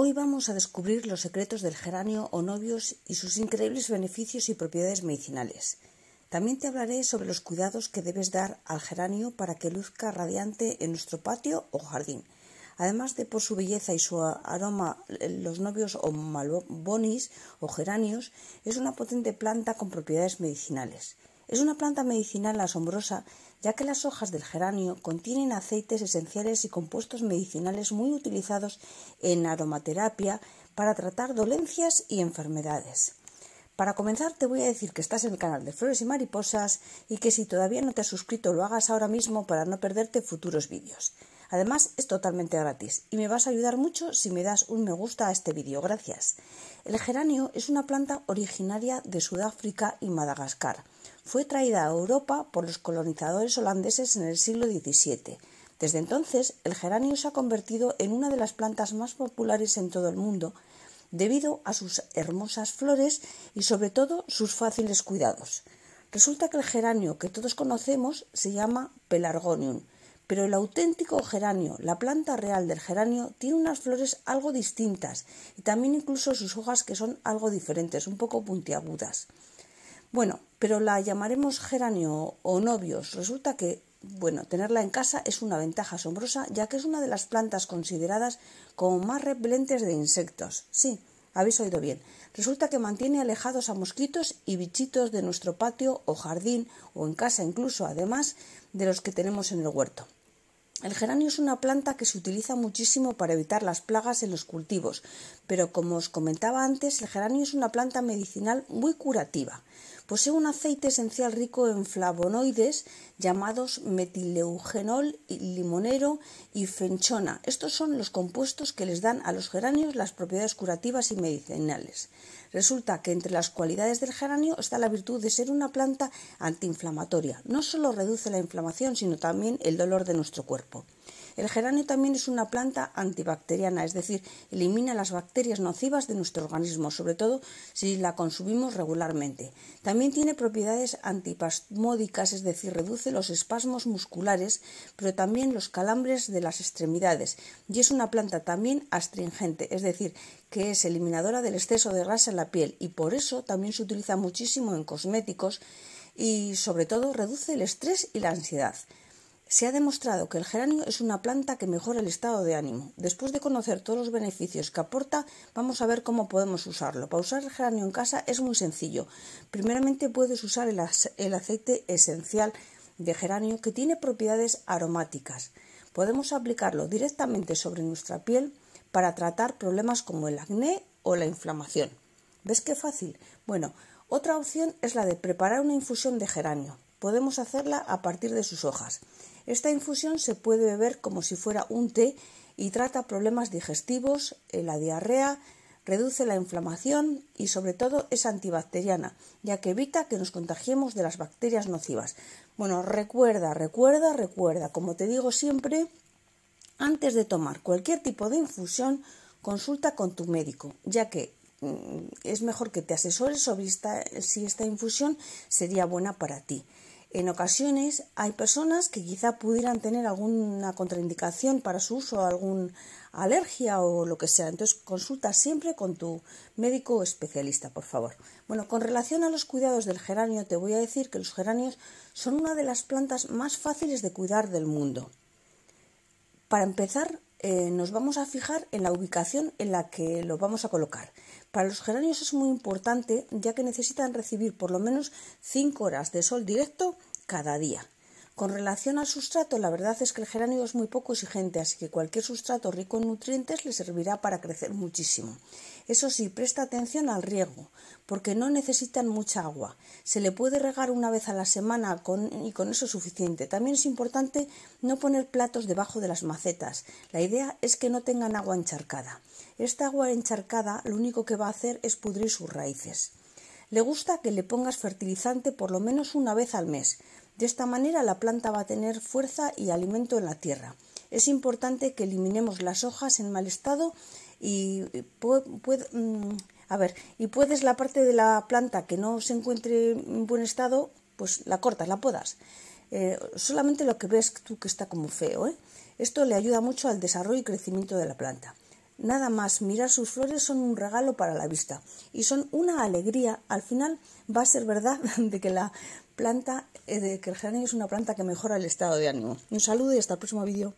Hoy vamos a descubrir los secretos del geranio o novios y sus increíbles beneficios y propiedades medicinales. También te hablaré sobre los cuidados que debes dar al geranio para que luzca radiante en nuestro patio o jardín. Además de por su belleza y su aroma, los novios o malbonis o geranios es una potente planta con propiedades medicinales. Es una planta medicinal asombrosa ya que las hojas del geranio contienen aceites esenciales y compuestos medicinales muy utilizados en aromaterapia para tratar dolencias y enfermedades. Para comenzar te voy a decir que estás en el canal de Flores y Mariposas y que si todavía no te has suscrito lo hagas ahora mismo para no perderte futuros vídeos. Además es totalmente gratis y me vas a ayudar mucho si me das un me gusta a este vídeo. Gracias. El geranio es una planta originaria de Sudáfrica y Madagascar fue traída a Europa por los colonizadores holandeses en el siglo XVII. Desde entonces, el geranio se ha convertido en una de las plantas más populares en todo el mundo, debido a sus hermosas flores y sobre todo sus fáciles cuidados. Resulta que el geranio que todos conocemos se llama Pelargonium, pero el auténtico geranio, la planta real del geranio, tiene unas flores algo distintas y también incluso sus hojas que son algo diferentes, un poco puntiagudas. Bueno, pero la llamaremos geranio o novios. Resulta que, bueno, tenerla en casa es una ventaja asombrosa, ya que es una de las plantas consideradas como más repelentes de insectos. Sí, habéis oído bien. Resulta que mantiene alejados a mosquitos y bichitos de nuestro patio o jardín o en casa incluso, además de los que tenemos en el huerto. El geranio es una planta que se utiliza muchísimo para evitar las plagas en los cultivos, pero como os comentaba antes, el geranio es una planta medicinal muy curativa. Posee un aceite esencial rico en flavonoides llamados metileugenol, limonero y fenchona. Estos son los compuestos que les dan a los geranios las propiedades curativas y medicinales. Resulta que entre las cualidades del geranio está la virtud de ser una planta antiinflamatoria. No solo reduce la inflamación, sino también el dolor de nuestro cuerpo. El geranio también es una planta antibacteriana, es decir, elimina las bacterias nocivas de nuestro organismo, sobre todo si la consumimos regularmente. También tiene propiedades antipasmódicas, es decir, reduce los espasmos musculares, pero también los calambres de las extremidades. Y es una planta también astringente, es decir, que es eliminadora del exceso de grasa en la piel y por eso también se utiliza muchísimo en cosméticos y sobre todo reduce el estrés y la ansiedad. Se ha demostrado que el geranio es una planta que mejora el estado de ánimo. Después de conocer todos los beneficios que aporta, vamos a ver cómo podemos usarlo. Para usar el geranio en casa es muy sencillo. Primeramente puedes usar el, aceite esencial de geranio que tiene propiedades aromáticas. Podemos aplicarlo directamente sobre nuestra piel para tratar problemas como el acné o la inflamación. ¿Ves qué fácil? Bueno, otra opción es la de preparar una infusión de geranio. Podemos hacerla a partir de sus hojas. Esta infusión se puede beber como si fuera un té y trata problemas digestivos, eh, la diarrea, reduce la inflamación y sobre todo es antibacteriana, ya que evita que nos contagiemos de las bacterias nocivas. Bueno, recuerda, recuerda, recuerda, como te digo siempre, antes de tomar cualquier tipo de infusión, consulta con tu médico, ya que mm, es mejor que te asesores sobre si esta infusión sería buena para ti. En ocasiones hay personas que quizá pudieran tener alguna contraindicación para su uso, alguna alergia o lo que sea. Entonces consulta siempre con tu médico especialista, por favor. Bueno, con relación a los cuidados del geranio, te voy a decir que los geranios son una de las plantas más fáciles de cuidar del mundo. Para empezar, eh, nos vamos a fijar en la ubicación en la que lo vamos a colocar. Para los geranios es muy importante ya que necesitan recibir por lo menos 5 horas de sol directo cada día. Con relación al sustrato, la verdad es que el geranio es muy poco exigente, así que cualquier sustrato rico en nutrientes le servirá para crecer muchísimo. Eso sí, presta atención al riego, porque no necesitan mucha agua. Se le puede regar una vez a la semana y con eso es suficiente. También es importante no poner platos debajo de las macetas. La idea es que no tengan agua encharcada. Esta agua encharcada lo único que va a hacer es pudrir sus raíces. Le gusta que le pongas fertilizante por lo menos una vez al mes. De esta manera la planta va a tener fuerza y alimento en la tierra. Es importante que eliminemos las hojas en mal estado y, mm, a ver, y puedes la parte de la planta que no se encuentre en buen estado, pues la cortas, la podas. Eh, solamente lo que ves tú que está como feo. ¿eh? Esto le ayuda mucho al desarrollo y crecimiento de la planta. Nada más mirar sus flores son un regalo para la vista y son una alegría. Al final va a ser verdad de que la planta, eh, de que el geranio es una planta que mejora el estado de ánimo. Un saludo y hasta el próximo vídeo.